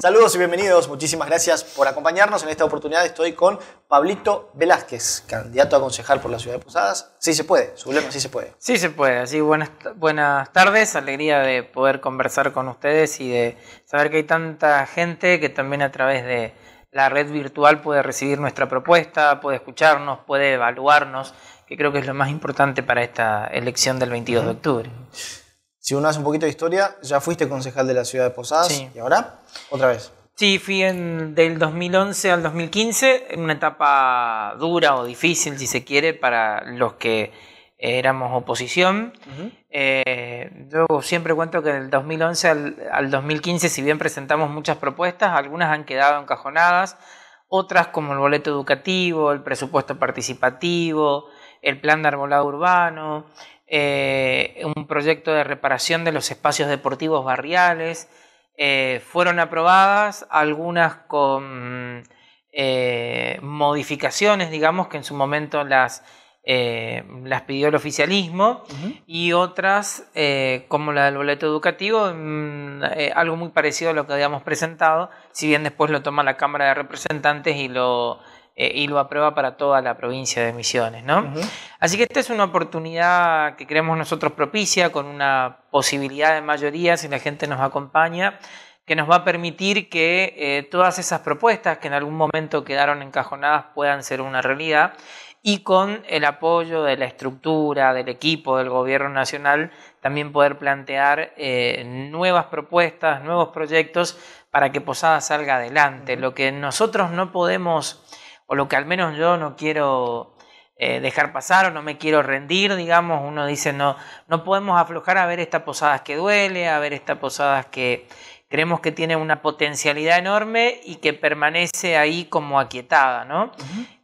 Saludos y bienvenidos. Muchísimas gracias por acompañarnos. En esta oportunidad estoy con Pablito Velázquez, candidato a concejal por la ciudad de Posadas. Sí se puede, su lema sí se puede. Sí se puede. Así buenas, buenas tardes. Alegría de poder conversar con ustedes y de saber que hay tanta gente que también a través de la red virtual puede recibir nuestra propuesta, puede escucharnos, puede evaluarnos, que creo que es lo más importante para esta elección del 22 de octubre. Si uno hace un poquito de historia, ya fuiste concejal de la ciudad de Posadas Sí. y ahora otra vez. Sí, fui en, del 2011 al 2015 en una etapa dura o difícil, si se quiere, para los que éramos oposición. Eh, yo siempre cuento que del 2011 al, al 2015, si bien presentamos muchas propuestas, algunas han quedado encajonadas, otras como el boleto educativo, el presupuesto participativo, el plan de arbolado urbano, eh, un proyecto de reparación de los espacios deportivos barriales, eh, fueron aprobadas, algunas con eh, modificaciones, digamos, que en su momento las, eh, las pidió el oficialismo, y otras, como la del boleto educativo, mm, algo muy parecido a lo que habíamos presentado, si bien después lo toma la Cámara de Representantes y lo, eh, y lo aprueba para toda la provincia de Misiones. ¿no? Así que esta es una oportunidad que creemos nosotros propicia, con una posibilidad de mayoría, si la gente nos acompaña, que nos va a permitir que eh, todas esas propuestas que en algún momento quedaron encajonadas puedan ser una realidad y con el apoyo de la estructura, del equipo, del gobierno nacional, también poder plantear eh, nuevas propuestas, nuevos proyectos para que Posada salga adelante. Lo que nosotros no podemos, o lo que al menos yo no quiero eh, dejar pasar o no me quiero rendir, digamos, uno dice no, no podemos aflojar a ver esta Posadas que duele, a ver esta Posadas que creemos que tiene una potencialidad enorme y que permanece ahí como aquietada, ¿no?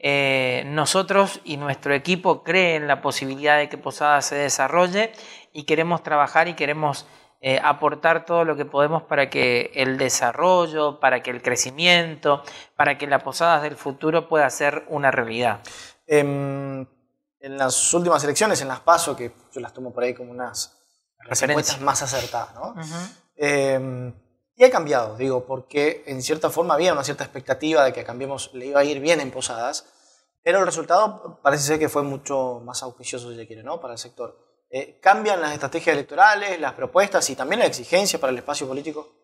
Eh, nosotros y nuestro equipo creen la posibilidad de que Posada se desarrolle y queremos trabajar y queremos eh, aportar todo lo que podemos para que el desarrollo, para que el crecimiento, para que la Posadas del futuro pueda ser una realidad. Em, en las últimas elecciones, en las PASO, que yo las tomo por ahí como unas las encuestas más acertadas, ¿no? Eh, y ha cambiado, digo, porque en cierta forma había una cierta expectativa de que a Cambiemos le iba a ir bien en Posadas, pero el resultado parece ser que fue mucho más auspicioso, si se quiere, ¿no? Para el sector. Eh, ¿Cambian las estrategias electorales, las propuestas y también la exigencia para el espacio político?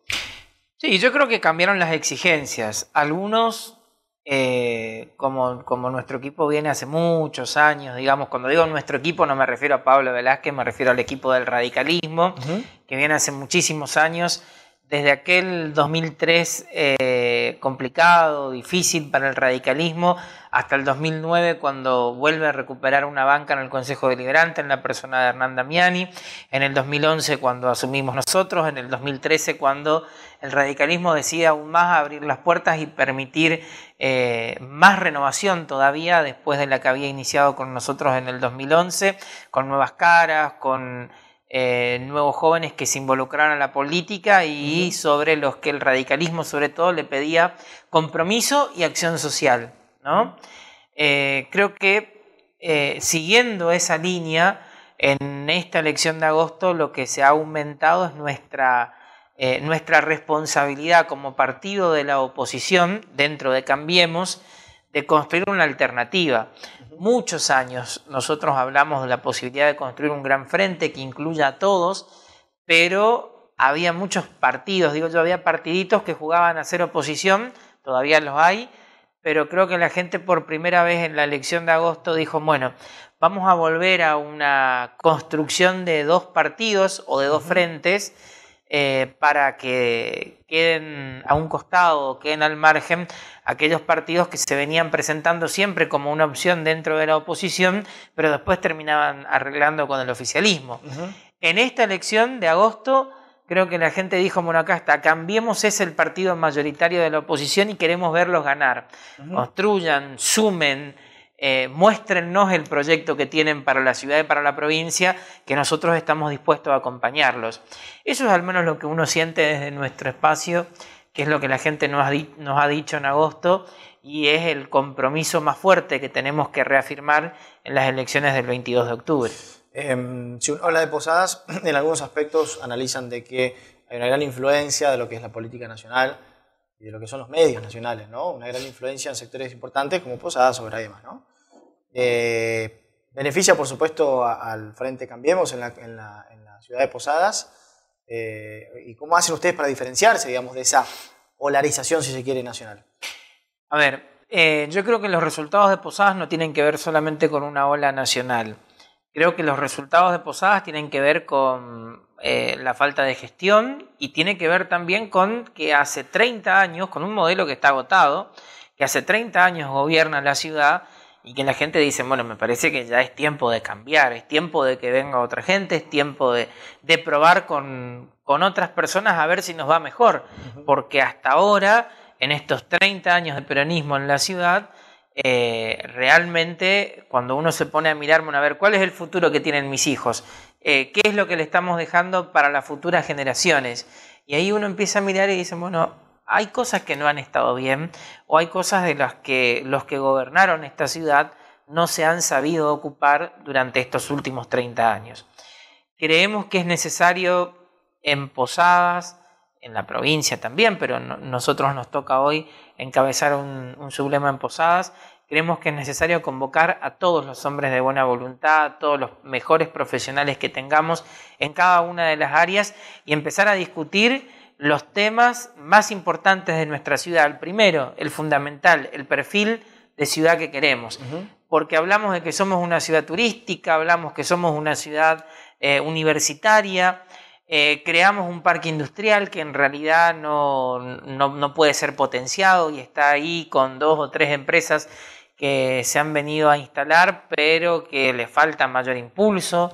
Sí, yo creo que cambiaron las exigencias. Algunos, eh, como, como nuestro equipo viene hace muchos años, digamos, cuando digo nuestro equipo no me refiero a Pablo Velázquez, me refiero al equipo del radicalismo, que viene hace muchísimos años, desde aquel 2003 eh, complicado, difícil para el radicalismo, hasta el 2009 cuando vuelve a recuperar una banca en el Consejo Deliberante en la persona de Hernán Damiani, en el 2011 cuando asumimos nosotros, en el 2013 cuando el radicalismo decide aún más abrir las puertas y permitir eh, más renovación todavía después de la que había iniciado con nosotros en el 2011, con nuevas caras, con eh, nuevos jóvenes que se involucraron en la política y sobre los que el radicalismo sobre todo le pedía compromiso y acción social. ¿no? Eh, creo que eh, siguiendo esa línea, en esta elección de agosto lo que se ha aumentado es nuestra, nuestra responsabilidad como partido de la oposición dentro de Cambiemos de construir una alternativa. Muchos años nosotros hablamos de la posibilidad de construir un gran frente que incluya a todos, pero había muchos partidos, digo yo, había partiditos que jugaban a ser oposición, todavía los hay, pero creo que la gente por primera vez en la elección de agosto dijo, bueno, vamos a volver a una construcción de dos partidos o de dos frentes eh, para que queden a un costado queden al margen aquellos partidos que se venían presentando siempre como una opción dentro de la oposición, pero después terminaban arreglando con el oficialismo. En esta elección de agosto creo que la gente dijo, bueno, acá está, Cambiemos es el partido mayoritario de la oposición y queremos verlos ganar. Construyan, sumen, eh, muéstrennos el proyecto que tienen para la ciudad y para la provincia, que nosotros estamos dispuestos a acompañarlos. Eso es al menos lo que uno siente desde nuestro espacio, que es lo que la gente nos ha, dicho en agosto, y es el compromiso más fuerte que tenemos que reafirmar en las elecciones del 22 de octubre. Em, si uno habla de Posadas, en algunos aspectos analizan de que hay una gran influencia de lo que es la política nacional, y de lo que son los medios nacionales, ¿no? Una gran influencia en sectores importantes como Posadas sobre además, ¿no? Eh, beneficia, por supuesto, al Frente Cambiemos en la, ciudad de Posadas. Eh, ¿Y cómo hacen ustedes para diferenciarse, digamos, de esa polarización, si se quiere, nacional? A ver, eh, yo creo que los resultados de Posadas no tienen que ver solamente con una ola nacional. Creo que los resultados de Posadas tienen que ver con la falta de gestión y tiene que ver también con que hace 30 años, con un modelo que está agotado, que hace 30 años gobierna la ciudad y que la gente dice, bueno, me parece que ya es tiempo de cambiar, es tiempo de que venga otra gente, es tiempo de, de probar con, con otras personas a ver si nos va mejor, porque hasta ahora, en estos 30 años de peronismo en la ciudad, eh, realmente cuando uno se pone a mirarme a ver cuál es el futuro que tienen mis hijos, eh, qué es lo que le estamos dejando para las futuras generaciones. Y ahí uno empieza a mirar y dice, bueno, hay cosas que no han estado bien o hay cosas de las que los que gobernaron esta ciudad no se han sabido ocupar durante estos últimos 30 años. Creemos que es necesario en Posadas, en la provincia también, pero nosotros nos toca hoy encabezar un, un sublema en Posadas. Creemos que es necesario convocar a todos los hombres de buena voluntad, a todos los mejores profesionales que tengamos en cada una de las áreas y empezar a discutir los temas más importantes de nuestra ciudad. El primero, el fundamental, el perfil de ciudad que queremos. Porque hablamos de que somos una ciudad turística, hablamos que somos una ciudad eh, universitaria, eh, creamos un parque industrial que en realidad no, no, puede ser potenciado y está ahí con dos o tres empresas que se han venido a instalar, pero que le falta mayor impulso.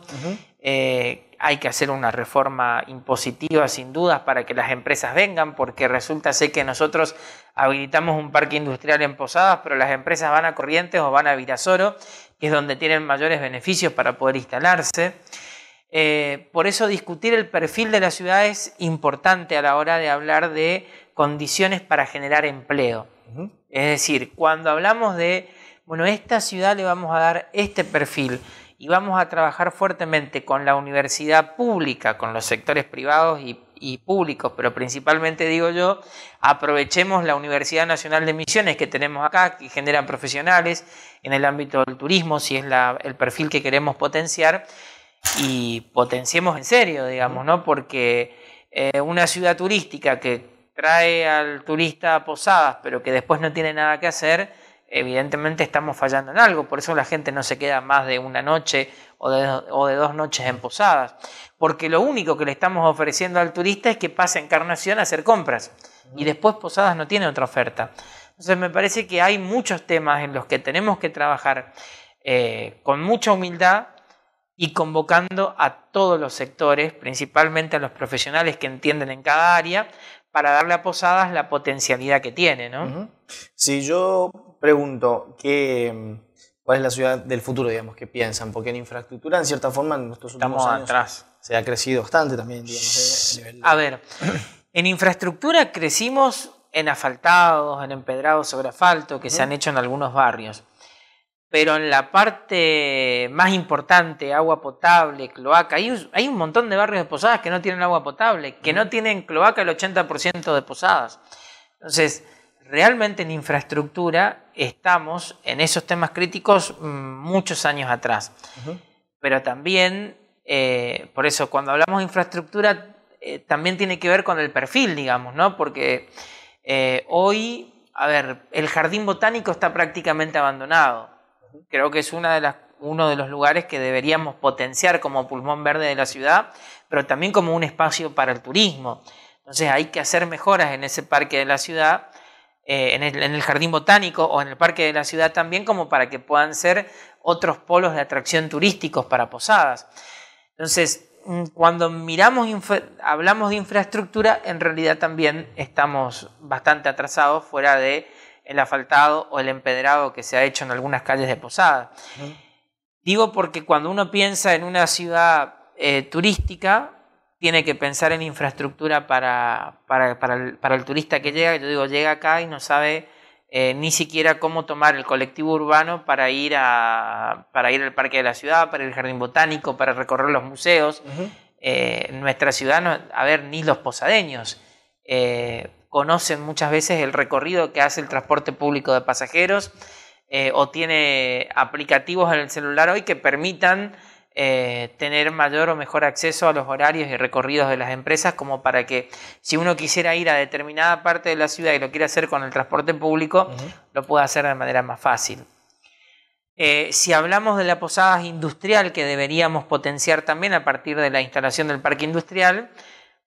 Eh, hay que hacer una reforma impositiva sin dudas para que las empresas vengan, porque resulta ser que nosotros habilitamos un parque industrial en Posadas, pero las empresas van a Corrientes o van a Virasoro, que es donde tienen mayores beneficios para poder instalarse. Eh, por eso discutir el perfil de la ciudad es importante a la hora de hablar de condiciones para generar empleo. Es decir, cuando hablamos de, bueno, esta ciudad le vamos a dar este perfil y vamos a trabajar fuertemente con la universidad pública, con los sectores privados y, públicos, pero principalmente digo yo, aprovechemos la Universidad Nacional de Misiones que tenemos acá, que generan profesionales en el ámbito del turismo, si es el perfil que queremos potenciar, y potenciemos en serio, digamos, ¿no? Porque eh, una ciudad turística que trae al turista a posadas, pero que después no tiene nada que hacer, evidentemente estamos fallando en algo. Por eso la gente no se queda más de una noche o de, o de dos noches en posadas. Porque lo único que le estamos ofreciendo al turista es que pase a Encarnación a hacer compras. Y después posadas no tiene otra oferta. Entonces me parece que hay muchos temas en los que tenemos que trabajar eh, con mucha humildad y convocando a todos los sectores, principalmente a los profesionales que entienden en cada área, para darle a Posadas la potencialidad que tiene. ¿no? Si yo pregunto qué, cuál es la ciudad del futuro, digamos, que piensan, porque en infraestructura, en cierta forma, en nuestros últimos Estamos años atrás. se ha crecido bastante también, digamos. A, a ver, en infraestructura crecimos en asfaltados, en empedrados sobre asfalto, que se han hecho en algunos barrios pero en la parte más importante, agua potable, cloaca, hay, hay un montón de barrios de posadas que no tienen agua potable, que no tienen cloaca el 80% de posadas. Entonces, realmente en infraestructura estamos en esos temas críticos mm, muchos años atrás. Pero también, eh, por eso, cuando hablamos de infraestructura, eh, también tiene que ver con el perfil, digamos, ¿no? Porque eh, hoy, a ver, el jardín botánico está prácticamente abandonado Creo que es uno de los lugares que deberíamos potenciar como pulmón verde de la ciudad, pero también como un espacio para el turismo. Entonces hay que hacer mejoras en ese parque de la ciudad, eh, en, el, en, el, jardín botánico o en el parque de la ciudad también, como para que puedan ser otros polos de atracción turísticos para posadas. Entonces, mm, cuando miramos, hablamos de infraestructura, en realidad también estamos bastante atrasados fuera de el asfaltado o el empedrado que se ha hecho en algunas calles de Posada. Digo porque cuando uno piensa en una ciudad eh, turística, tiene que pensar en infraestructura para, para, para, el, para, el, turista que llega. Yo digo, llega acá y no sabe eh, ni siquiera cómo tomar el colectivo urbano para ir, a, para ir al parque de la ciudad, para ir al jardín botánico, para recorrer los museos. eh, nuestra ciudad, no, a ver, ni los posadeños. Conocen muchas veces el recorrido que hace el transporte público de pasajeros eh, o tiene aplicativos en el celular hoy que permitan eh, tener mayor o mejor acceso a los horarios y recorridos de las empresas como para que si uno quisiera ir a determinada parte de la ciudad y lo quiere hacer con el transporte público, lo pueda hacer de manera más fácil. Eh, si hablamos de la posada industrial que deberíamos potenciar también a partir de la instalación del parque industrial,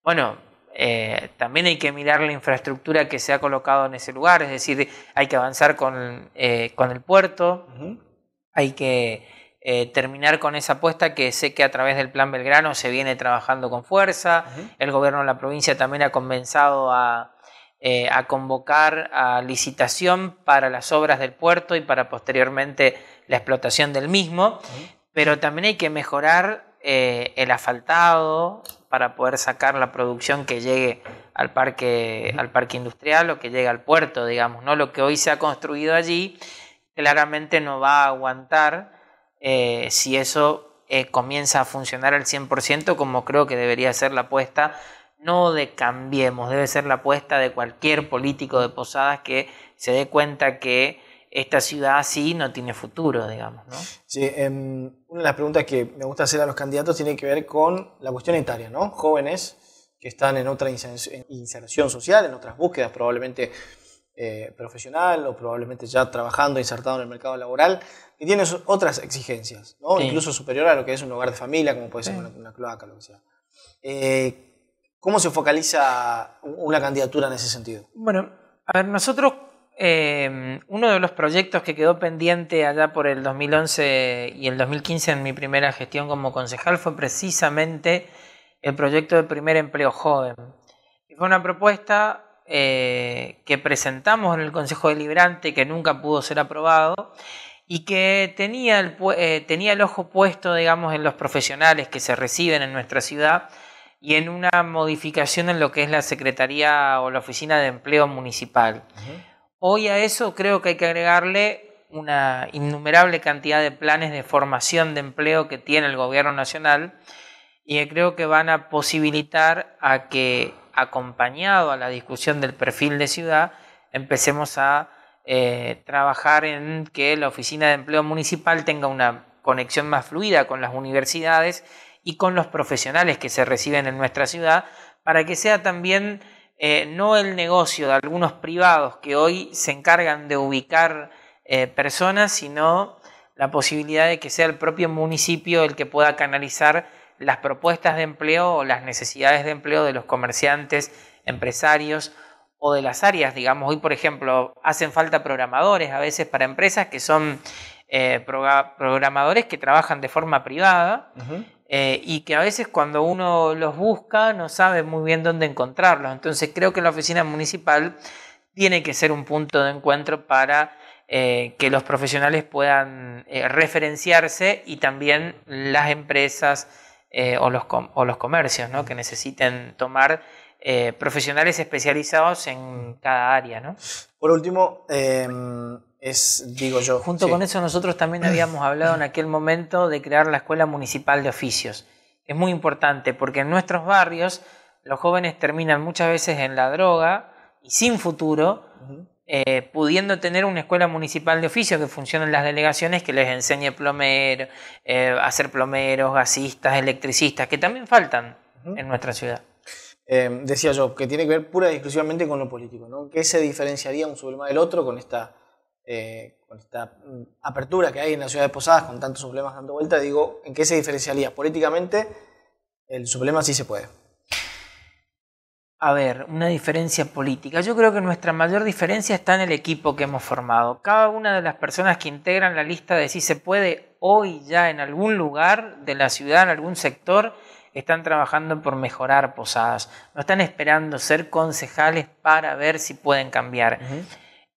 bueno, eh, también hay que mirar la infraestructura que se ha colocado en ese lugar, es decir, hay que avanzar con, con el puerto, hay que eh, terminar con esa apuesta que sé que a través del Plan Belgrano se viene trabajando con fuerza. El gobierno de la provincia también ha comenzado a, eh, a, convocar a licitación para las obras del puerto y para posteriormente la explotación del mismo. Pero también hay que mejorar eh, el asfaltado para poder sacar la producción que llegue al parque, al parque industrial o que llegue al puerto, digamos. ¿no? Lo que hoy se ha construido allí claramente no va a aguantar eh, si eso eh, comienza a funcionar al 100%, como creo que debería ser la apuesta, no de cambiemos, debe ser la apuesta de cualquier político de Posadas que se dé cuenta que esta ciudad así no tiene futuro, digamos. ¿no? Sí, em, una de las preguntas que me gusta hacer a los candidatos tiene que ver con la cuestión etaria, ¿no? Jóvenes que están en otra inserción social, en otras búsquedas probablemente eh, profesional o probablemente ya trabajando, insertado en el mercado laboral, y tiene otras exigencias, ¿no? incluso superior a lo que es un hogar de familia, como puede ser una, cloaca, lo que sea. Eh, ¿Cómo se focaliza una candidatura en ese sentido? Bueno, a ver, nosotros, eh, uno de los proyectos que quedó pendiente allá por el 2011 y el 2015 en mi primera gestión como concejal fue precisamente el proyecto de primer empleo joven. fue una propuesta eh, que presentamos en el Consejo Deliberante que nunca pudo ser aprobado y que tenía el, eh, tenía el ojo puesto, digamos, en los profesionales que se reciben en nuestra ciudad y en una modificación en lo que es la Secretaría o la Oficina de Empleo Municipal. Hoy a eso creo que hay que agregarle una innumerable cantidad de planes de formación de empleo que tiene el Gobierno Nacional y que creo que van a posibilitar a que acompañado a la discusión del perfil de ciudad, empecemos a eh, trabajar en que la oficina de empleo municipal tenga una conexión más fluida con las universidades y con los profesionales que se reciben en nuestra ciudad, para que sea también eh, no el negocio de algunos privados que hoy se encargan de ubicar eh, personas, sino la posibilidad de que sea el propio municipio el que pueda canalizar las propuestas de empleo o las necesidades de empleo de los comerciantes, empresarios o de las áreas. Digamos, hoy por ejemplo hacen falta programadores a veces para empresas que son eh, programadores que trabajan de forma privada eh, y que a veces cuando uno los busca no sabe muy bien dónde encontrarlos. Entonces creo que la oficina municipal tiene que ser un punto de encuentro para eh, que los profesionales puedan referenciarse y también las empresas eh, o, los o los comercios ¿no? que necesiten tomar eh, profesionales especializados en cada área. ¿no? Por último, em, es, digo yo. Junto con eso, nosotros también habíamos hablado en aquel momento de crear la Escuela Municipal de Oficios. Es muy importante porque en nuestros barrios los jóvenes terminan muchas veces en la droga y sin futuro. Eh, pudiendo tener una escuela municipal de oficio que funcione en las delegaciones que les enseñe plomero, eh, hacer plomeros, gasistas, electricistas, que también faltan en nuestra ciudad. Eh, decía yo, que tiene que ver pura y exclusivamente con lo político, ¿no? ¿Qué se diferenciaría un sublema del otro con esta, con esta mm, apertura que hay en la ciudad de Posadas, con tantos sublemas dando vuelta? Digo, ¿en qué se diferenciaría? Políticamente, el sublema sí se puede a ver, una diferencia política. Yo creo que nuestra mayor diferencia está en el equipo que hemos formado. Cada una de las personas que integran la lista de si se puede hoy ya en algún lugar de la ciudad, en algún sector, están trabajando por mejorar posadas. No están esperando ser concejales para ver si pueden cambiar.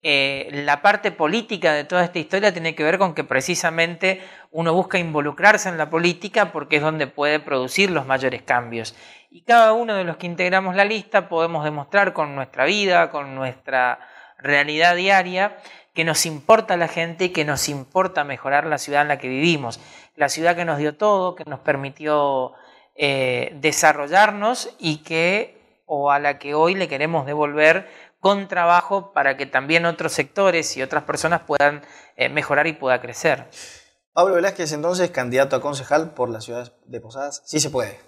Eh, la parte política de toda esta historia tiene que ver con que precisamente uno busca involucrarse en la política porque es donde puede producir los mayores cambios. Y cada uno de los que integramos la lista podemos demostrar con nuestra vida, con nuestra realidad diaria, que nos importa la gente y que nos importa mejorar la ciudad en la que vivimos. La ciudad que nos dio todo, que nos permitió eh, desarrollarnos y que o a la que hoy le queremos devolver con trabajo para que también otros sectores y otras personas puedan eh, mejorar y pueda crecer. Pablo Velázquez, entonces, candidato a concejal por la ciudad de Posadas, sí se puede.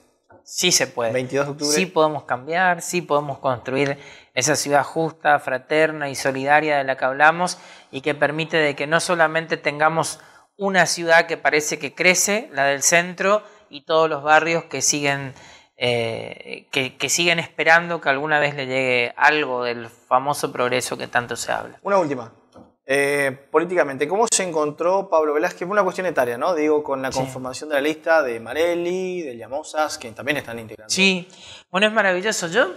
Sí se puede. 22 de octubre. Sí podemos cambiar, sí podemos construir esa ciudad justa, fraterna y solidaria de la que hablamos y que permite de que no solamente tengamos una ciudad que parece que crece, la del centro, y todos los barrios que siguen, eh, que, siguen esperando que alguna vez le llegue algo del famoso progreso que tanto se habla. Una última. Eh, políticamente, ¿cómo se encontró Pablo Velázquez? Una cuestión etaria, ¿no? Digo, con la conformación de la lista de Marelli, de Llamosas, que también están integrando. Sí, bueno, es maravilloso. Yo,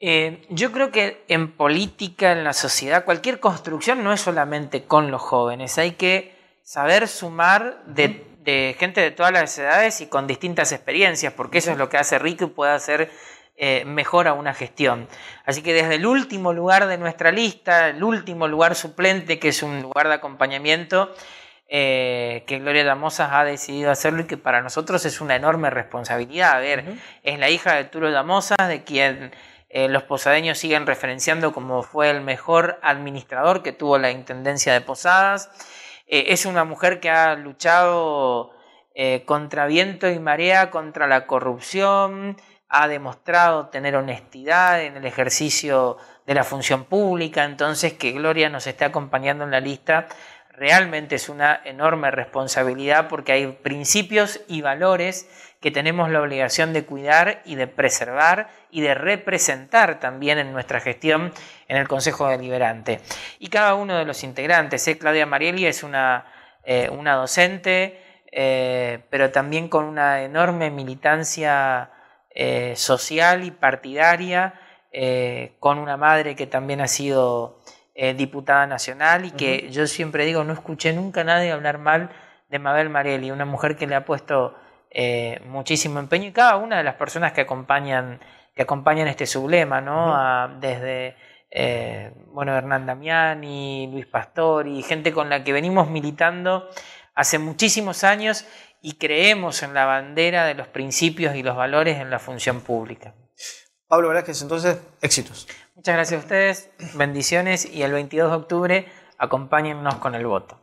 eh, yo creo que en política, en la sociedad, cualquier construcción no es solamente con los jóvenes, hay que saber sumar de de gente de todas las edades y con distintas experiencias, porque eso es lo que hace rico y puede hacer eh, mejor a una gestión. Así que desde el último lugar de nuestra lista, el último lugar suplente, que es un lugar de acompañamiento, eh, que Gloria Damosas ha decidido hacerlo y que para nosotros es una enorme responsabilidad. A ver, es la hija de Turo Damosas, de quien eh, los posadeños siguen referenciando como fue el mejor administrador que tuvo la Intendencia de Posadas. Eh, es una mujer que ha luchado eh, contra viento y marea, contra la corrupción, ha demostrado tener honestidad en el ejercicio de la función pública, entonces que Gloria nos esté acompañando en la lista realmente es una enorme responsabilidad porque hay principios y valores que tenemos la obligación de cuidar y de preservar y de representar también en nuestra gestión en el Consejo Deliberante. Y cada uno de los integrantes, ¿eh? Claudia Marieli es una, eh, una docente, eh, pero también con una enorme militancia social y partidaria, con una madre que también ha sido diputada nacional y que yo siempre digo, no escuché nunca a nadie hablar mal de Mabel Marieli, una mujer que le ha puesto eh, muchísimo empeño y cada una de las personas que acompañan, que acompañan este sublema, ¿no? desde eh, bueno, Hernán Damiani, Luis Pastor y gente con la que venimos militando hace muchísimos años y creemos en la bandera de los principios y los valores en la función pública. Pablo Velázquez, entonces, éxitos. Muchas gracias a ustedes, bendiciones y el 22 de octubre acompáñennos con el voto.